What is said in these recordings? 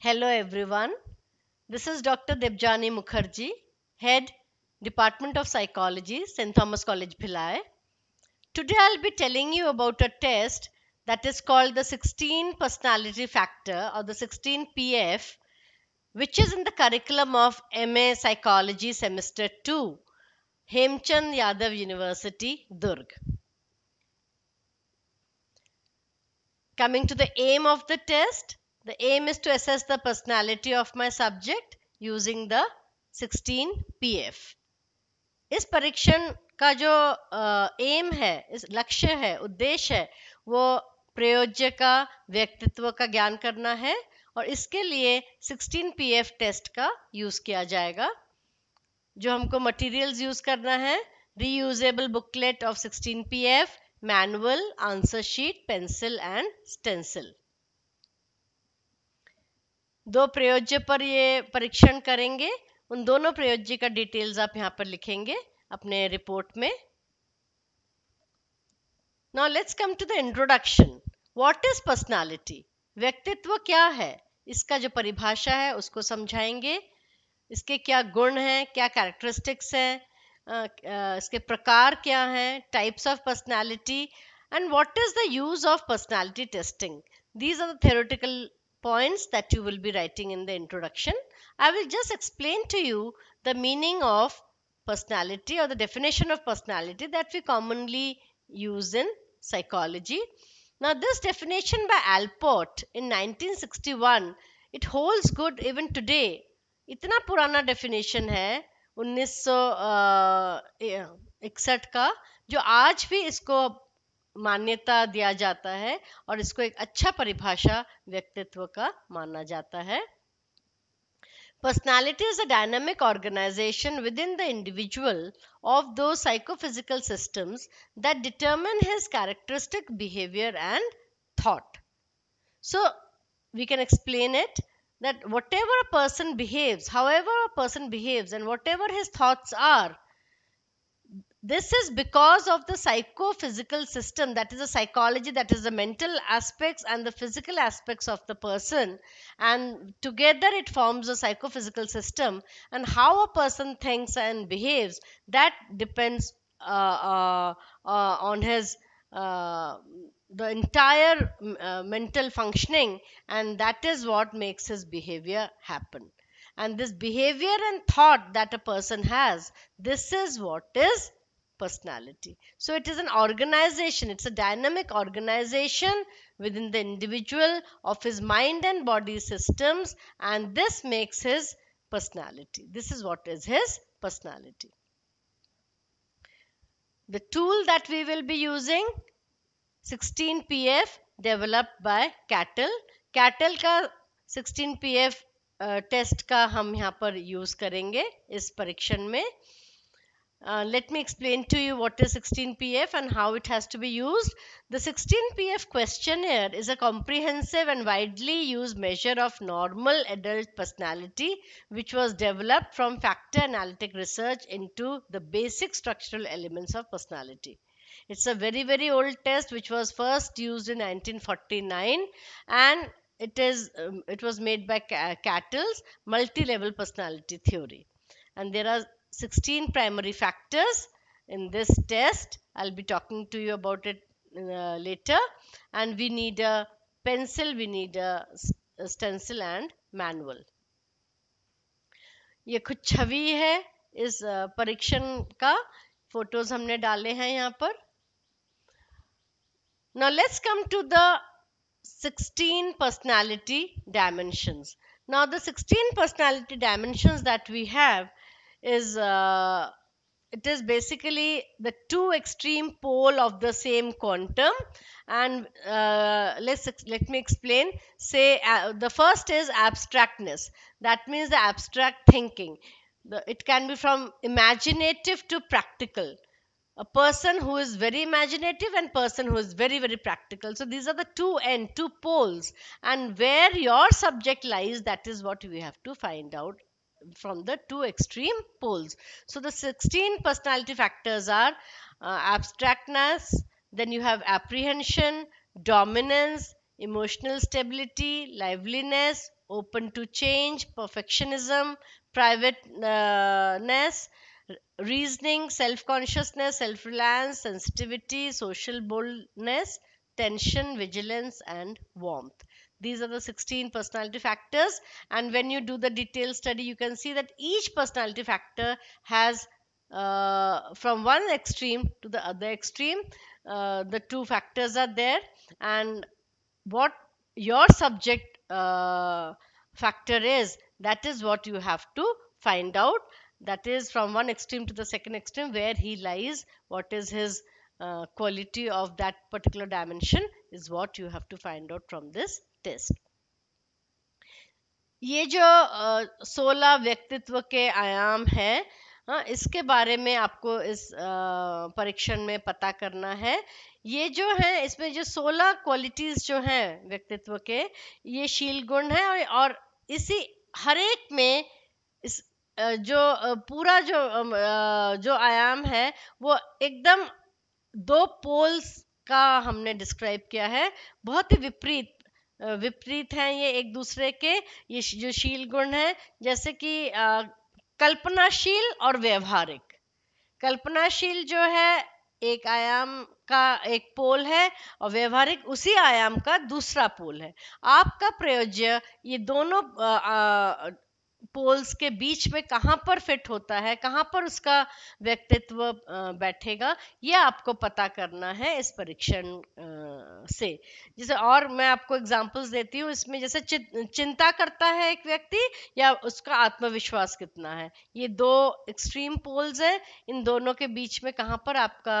Hello everyone. This is Dr. Debjani Mukherjee, Head, Department of Psychology, St. Thomas College, Bhilai. Today I'll be telling you about a test that is called the 16 Personality Factor or the 16 PF, which is in the curriculum of MA Psychology Semester 2, Hemchand Yadav University, Durg. Coming to the aim of the test, the aim is to assess the personality of my subject using the 16 PF. इस परीक्षण का जो M है, इस लक्ष्य है, उद्देश्य है, वो प्रयोज्य का, व्यक्तित्व का ज्ञान करना है और इसके लिए 16 पीएफ टेस्ट का यूज़ किया जाएगा, जो हमको मटेरियल्स यूज़ करना है reusable booklet of 16 PF manual answer sheet pencil and stencil दो प्रयोज्य पर ये परीक्षण करेंगे। उन दोनों प्रयोज्य का डिटेल्स आप यहाँ पर लिखेंगे अपने रिपोर्ट में। Now let's come to the introduction what is personality व्यक्तित्व क्या है? इसका जो परिभाषा है उसको समझाएँगे। इसके क्या गुण हैं, क्या कैरेक्टरिस्टिक्स हैं इसके प्रकार क्या हैं types of personality and what is the use of personality testing these are the theoretical points that you will be writing in the introduction. I will just explain to you the meaning of personality or the definition of personality that we commonly use in psychology. Now, this definition by Allport in 1961, it holds good even today. Itna purana definition hai 1961 uh, eh, ka, jo aaj bhi isko मान्यता दिया जाता है और इसको एक अच्छा परिभाषा व्यक्तित्व का माना जाता है। Personality is a dynamic organisation within the individual of those psychophysical systems that determine his characteristic behaviour and thought so we can explain it that whatever a person behaves however a person behave and whatever his thoughts are this is because of the psychophysical system that is the psychology that is the mental aspects and the physical aspects of the person. And together it forms a psychophysical system. And how a person thinks and behaves that depends uh, uh, uh, on his uh, the entire uh, mental functioning. And that is what makes his behavior happen. And this behavior and thought that a person has this is what is personality. So it is an organization, it's a dynamic organization within the individual of his mind and body systems, and this makes his personality. This is what is his personality. The tool that we will be using 16PF developed by Cattell. Cattell ka 16PF test uh, का हम यहाँ पर use करेंगे इस परीक्षण uh, let me explain to you what is 16PF and how it has to be used. The 16PF questionnaire is a comprehensive and widely used measure of normal adult personality which was developed from factor analytic research into the basic structural elements of personality. It's a very very old test which was first used in 1949 and it is um, it was made by Cattell's multi-level personality theory and there are 16 primary factors in this test. I'll be talking to you about it uh, later. And we need a pencil, we need a, a stencil and manual. ये कुछ छवि है इस परीक्षण का photos हमने डाले हैं यहाँ पर Now let's come to the 16 personality dimensions. Now the 16 personality dimensions that we have is uh, it is basically the two extreme pole of the same quantum. And uh, let's let me explain. Say uh, the first is abstractness. That means the abstract thinking. The, it can be from imaginative to practical. A person who is very imaginative and person who is very very practical. So these are the two end two poles. And where your subject lies that is what we have to find out from the two extreme poles. So the 16 personality factors are uh, abstractness, then you have apprehension, dominance, emotional stability, liveliness, open to change, perfectionism, privateness, reasoning, self consciousness, self reliance, sensitivity, social boldness, tension, vigilance, and warmth. These are the 16 personality factors. And when you do the detailed study, you can see that each personality factor has uh, from one extreme to the other extreme. Uh, the two factors are there, and what your subject uh, factor is, that is what you have to find out. That is from one extreme to the second extreme, where he lies, what is his uh, quality of that particular dimension, is what you have to find out from this test. ये जो सोलह व्यक्तित्व के आयाम हैं हाँ इसके बारे में आपको इस परीक्षण में पता करना है ये जो है इसमें जो सोलह क्वालिटीज जो हैं व्यक्तित्व के ये शील गुण है और, और इसी हर एक में इस जो पूरा जो जो आयाम है वो एकदम दो पोल्स का हमने डिस्क्राइब किया है। बहुत ही विपरीत विपरीत हैं ये एक दूसरे के ये जो शील गुण है जैसे कि कल्पनाशील और व्यवहारिक। कल्पनाशील जो है एक आयाम का एक पोल है और व्यवहारिक उसी आयाम का दूसरा पोल है। आपका प्रयोज्य ये दोनों आ, आ, पोल्स के बीच में कहाँ पर फिट होता है, कहाँ पर उसका व्यक्तित्व बैठेगा, ये आपको पता करना है इस परीक्षण से। जैसे और मैं आपको एग्जांपल्स देती हूँ, इसमें जैसे चिंता करता है एक व्यक्ति या उसका आत्मविश्वास कितना है? ये दो एक्सट्रीम पोल्स हैं, इन दोनों के बीच में कहाँ पर आपका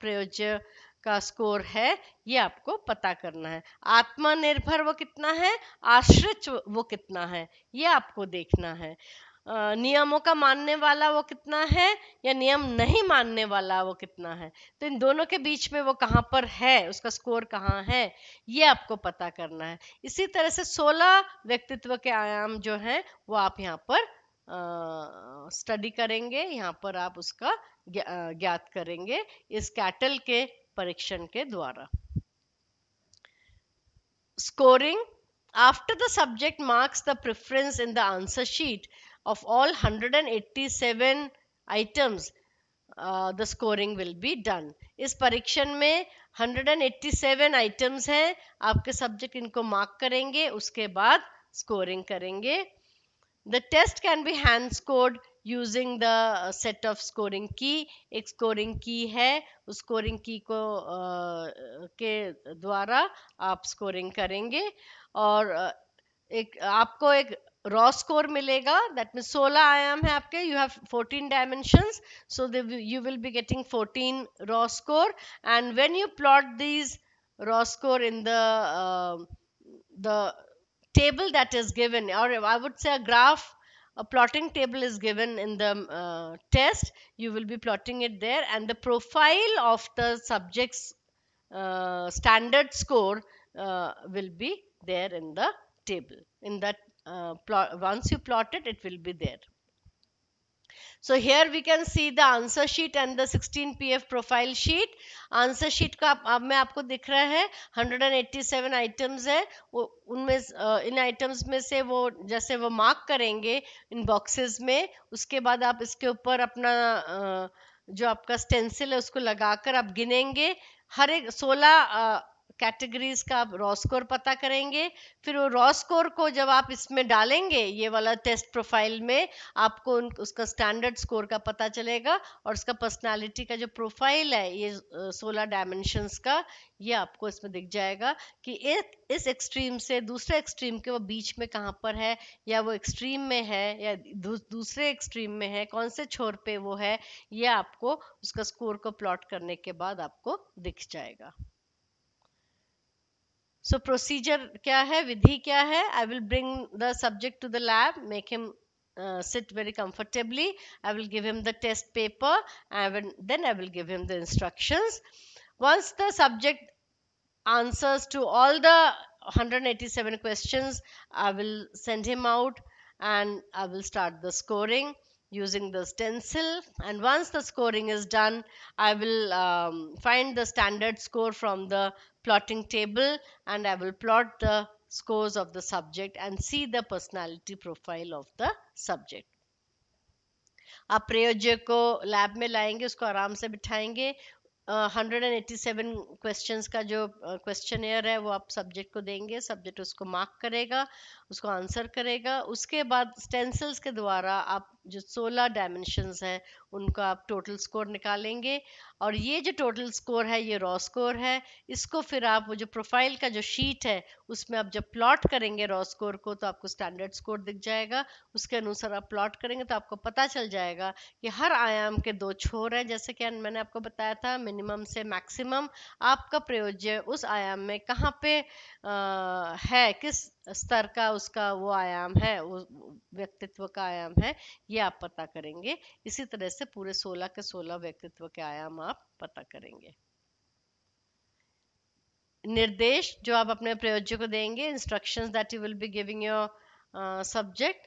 प्रयोज्य का स्कोर है, ये आपको पता करना है। आत्मनिर्भर वो कितना है, आश्रित वो कितना है, ये आपको देखना है। नियमों का मानने वाला वो कितना है, या नियम नहीं मानने वाला वो कितना है? तो इन दोनों के बीच में वो कहाँ पर है, उसका स्कोर कहाँ है, ये आपको पता करना है। इसी तरह से 16 व्यक्तित्व के आयाम जो हैं, वो आप यहाँ पर स्टडी करेंगे, यहाँ पर आप उसका ज्ञात करेंगे। इस कैटल के परीक्षण के द्वारा। Scoring after the subject marks the preference in the answer sheet of all 187 items the scoring will be done इस परीक्षण में 187 आइटम्स हैं, आपके सब्जेक्ट इनको मार्क करेंगे, उसके बाद स्कोरिंग करेंगे। The test can be hand scored using the set of scoring की एक स्कोरिंग की है उस स्कोरिंग की को uh, के द्वारा आप स्कोरिंग करेंगे और uh, एक आपको एक रॉ स्कोर मिलेगा दैट मीन 16 आयाम है आपके you have 14 dimensions so you will be getting 14 raw score and when you plot these raw score in the uh, the table that is given or i would say a graph a plotting table is given in the uh, test. You will be plotting it there. And the profile of the subject's uh, standard score uh, will be there in the table. In that uh, plot once you plot it it will be there so here we can see the answer sheet and the 16 pf profile sheet. Answer sheet का अब में आपको दिख रहा है 187 items है। वो उनमें इन आइटम्स में से वो जैसे वो मार्क करेंगे इन बॉक्सेस में, उसके बाद आप इसके ऊपर अपना जो आपका स्टेंसिल है उसको लगाकर आप गिनेंगे। हर एक 16 कैटेगरीज का आप रॉ स्कोर पता करेंगे फिर वो रॉ स्कोर को जब आप इसमें डालेंगे ये वाला टेस्ट प्रोफ़ाइल में आपको उन, उसका स्टैंडर्ड स्कोर का पता चलेगा और उसका पर्सनालिटी का जो प्रोफ़ाइल है ये सोलह डायमेंशंस का ये आपको इसमें दिख जाएगा कि एक इस एक्सट्रीम से दूसरे एक्सट्रीम के वो बीच में कहाँ पर है या वो एक्सट्रीम में है या दू, दूसरे एक्सट्रीम में है कौन से छोर पे वो है ये आपको उसका स्कोर को प्लॉट करने के बाद आपको दिख जाएगा। so procedure kya hai vidhi kya i will bring the subject to the lab make him uh, sit very comfortably. I will give him the test paper and then i will give him the instructions. Once the subject answers to all the 187 questions i will send him out and i will start the scoring using the stencil. And once the scoring is done i will um, find the standard score from the plotting table and I will plot the scores of the subject and see the personality profile of the subject आप प्रयोज्य को lab में लाएँगे उसको आराम से बिठाएँगे hundred and eighty seven question का जो question uh, है वो आप सब्जेक्ट को देंगे सब्जेक्ट उसको मार्क करेगा उसको आंसर करेगा। उसके बाद स्टेंसिल्स के द्वारा आप जो 16 डायमेंशंस हैं उनका आप टोटल स्कोर निकालेंगे। और ये जो टोटल स्कोर है ये रॉ स्कोर है। इसको फिर आप वो जो प्रोफ़ाइल का जो शीट है उसमें आप जब प्लॉट करेंगे रॉ स्कोर को तो आपको स्टैंडर्ड स्कोर दिख जाएगा। उसके अनुसार आप प्लॉट करेंगे तो आपको पता चल जाएगा कि हर आयाम के दो छोर हैं। जैसे कि मैंने आपको बताया था मिनिमम से मैक्सिमम आपका प्रयोज्य उस आयाम में कहाँ पे आ, है किस स्तर का उसका वो आयाम है वो व्यक्तित्व का आयाम है ये आप पता करेंगे। इसी तरह से पूरे 16 के 16 व्यक्तित्व के आयाम आप पता करेंगे। निर्देश जो आप अपने प्रयोज्य को देंगे instructions that you will be giving your subject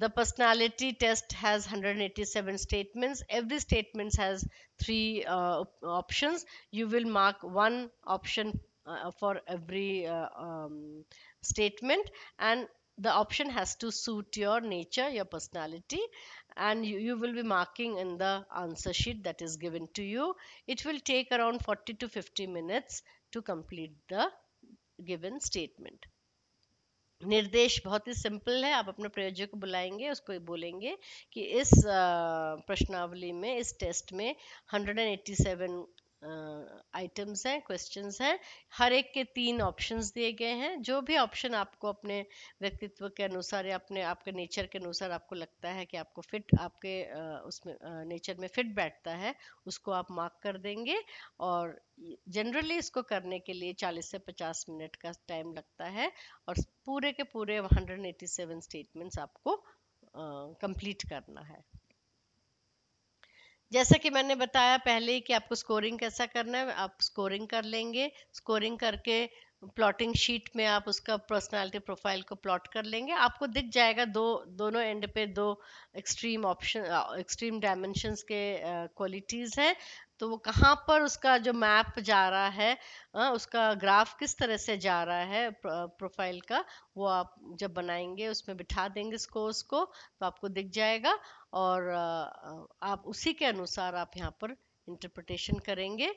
the personality test has 187 statements. Every statement has three uh, options. You will mark one option uh, for every uh, um, statement and the option has to suit your nature your personality and you, you will be marking in the answer sheet that is given to you it will take around 40 to 50 minutes to complete the given statement निर्देश बहुत ही simple है आप अपने प्रयोजक को बुलाएँगे उसको बोलेंगे कि इस प्रश्नावली में इस टेस्ट में 187 आइटम्स हैं क्वेश्चंस हैं। हर एक के तीन ऑप्शंस दिए गए हैं। जो भी ऑप्शन आपको अपने व्यक्तित्व के अनुसार या अपने, आपके नेचर के अनुसार आपको लगता है कि आपको फिट आपके उसमें नेचर में फिट बैठता है, उसको आप मार्क कर देंगे और जनरली इसको करने के लिए 40 से 50 मिनट का टाइम लगता है और पूरे के पूरे 187 स्टेटमेंट्स आपको कंप्लीट करना है। जैसा कि मैंने बताया पहले ही कि आपको स्कोरिंग कैसा करना है, आप स्कोरिंग कर लेंगे स्कोरिंग करके प्लॉटिंग शीट में आप उसका पर्सनालिटी प्रोफ़ाइल को प्लॉट कर लेंगे आपको दिख जाएगा दो दोनों एंड पे दो एक्सट्रीम ऑप्शन एक्सट्रीम डायमेंशंस के क्वालिटीज़ हैं। तो वो कहाँ पर उसका जो मैप जा रहा है आ, उसका ग्राफ किस तरह से जा रहा है प्रोफ़ाइल का वो आप जब बनाएँगे उसमें बिठा देंगे स्कोर्स को तो आपको दिख जाएगा। और आप उसी के अनुसार आप यहाँ पर इंटरप्रटेशन करेंगे।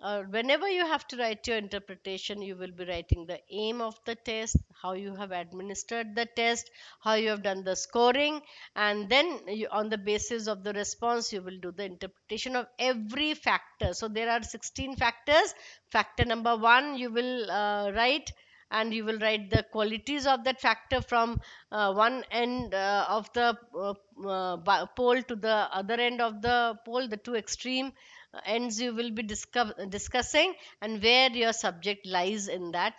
Uh, whenever you have to write your interpretation you will be writing the aim of the test how you have administered the test how you have done the scoring and then you, on the basis of the response you will do the interpretation of every factor. So there are 16 factors. Factor number 1 you will uh, write and you will write the qualities of that factor from uh, one end uh, of the uh, uh pole to the other end of the pole the two extreme ends you will be discuss discussing and where your subject lies in that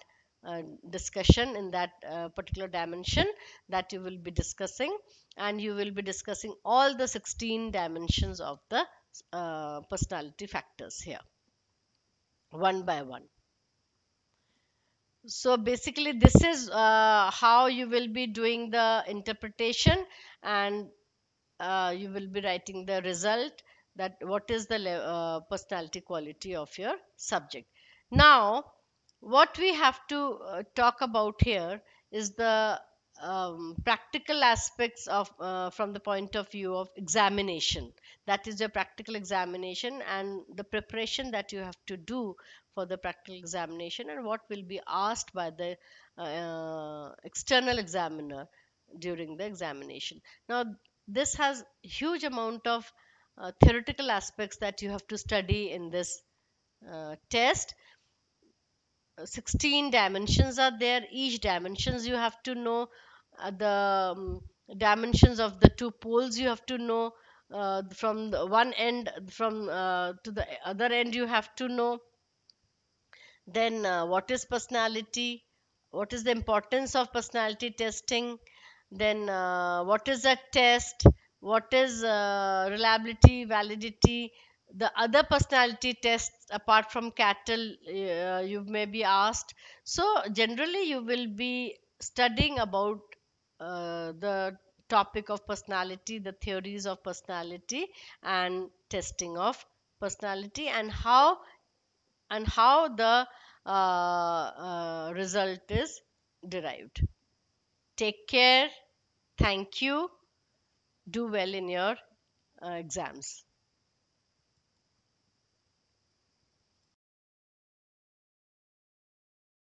uh, discussion in that uh, particular dimension that you will be discussing. And you will be discussing all the 16 dimensions of the uh, personality factors here one by one. So basically this is uh, how you will be doing the interpretation and uh, you will be writing the result that what is the uh, personality quality of your subject. Now what we have to uh, talk about here is the um, practical aspects of uh, from the point of view of examination. That is your practical examination and the preparation that you have to do for the practical examination and what will be asked by the uh, external examiner during the examination. Now this has huge amount of uh, theoretical aspects that you have to study in this uh, test. Uh, 16 dimensions are there. Each dimensions you have to know. Uh, the um, dimensions of the two poles you have to know. Uh, from one end from uh, to the other end you have to know. Then what is personality? What is the importance of personality testing? Then what is a test what is uh, reliability validity the other personality tests apart from Cattell uh, you may be asked so generally you will be studying about uh, the topic of personality the theories of personality and testing of personality and how and how the uh, uh, result is derived. Take care. Thank you. Do well in your uh, exams.